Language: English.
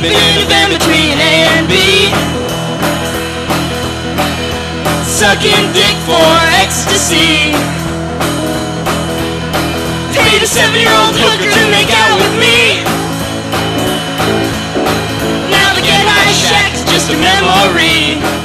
Sleeping in a van between A and B. Sucking dick for ecstasy. Paid a seven-year-old hooker to make out with me. Now the get high shack's just a memory.